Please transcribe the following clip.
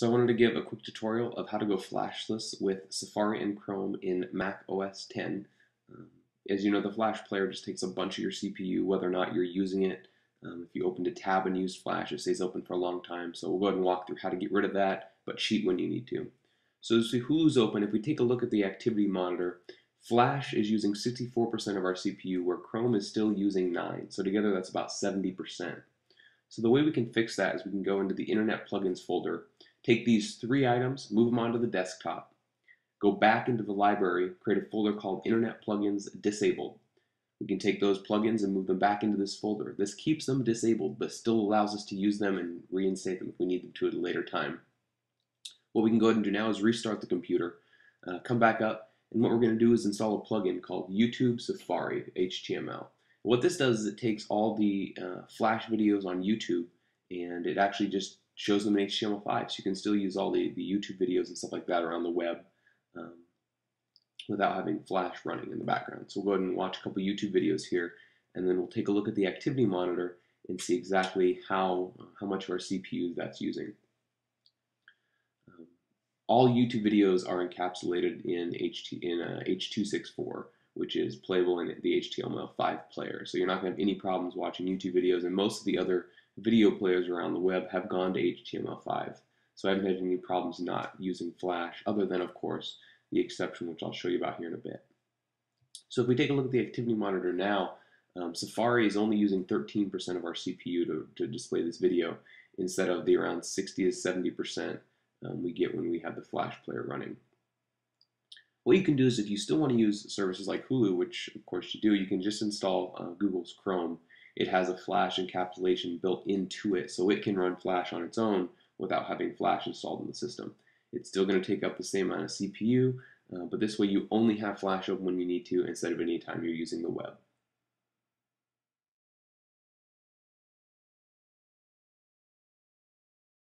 So I wanted to give a quick tutorial of how to go flashless with Safari and Chrome in Mac OS 10. Um, as you know, the Flash player just takes a bunch of your CPU, whether or not you're using it. Um, if you opened a tab and used Flash, it stays open for a long time. So we'll go ahead and walk through how to get rid of that, but cheat when you need to. So as Hulu's open, if we take a look at the activity monitor, Flash is using 64% of our CPU, where Chrome is still using 9. So together that's about 70%. So the way we can fix that is we can go into the Internet Plugins folder, take these three items, move them onto the desktop, go back into the library, create a folder called Internet Plugins Disabled. We can take those plugins and move them back into this folder. This keeps them disabled, but still allows us to use them and reinstate them if we need them to at a later time. What we can go ahead and do now is restart the computer, uh, come back up, and what we're going to do is install a plugin called YouTube Safari HTML. What this does is it takes all the uh, Flash videos on YouTube and it actually just shows them in HTML5. So you can still use all the, the YouTube videos and stuff like that around the web um, without having Flash running in the background. So we'll go ahead and watch a couple YouTube videos here and then we'll take a look at the activity monitor and see exactly how, how much of our CPU that's using. Um, all YouTube videos are encapsulated in, HT, in uh, H.264 which is playable in the HTML5 player. So you're not going to have any problems watching YouTube videos, and most of the other video players around the web have gone to HTML5. So I haven't had any problems not using Flash, other than, of course, the exception, which I'll show you about here in a bit. So if we take a look at the activity monitor now, um, Safari is only using 13% of our CPU to, to display this video instead of the around 60 to 70% um, we get when we have the Flash player running. What you can do is if you still want to use services like Hulu, which of course you do, you can just install uh, Google's Chrome. It has a Flash encapsulation built into it, so it can run Flash on its own without having Flash installed in the system. It's still going to take up the same amount of CPU, uh, but this way you only have Flash open when you need to instead of any time you're using the web.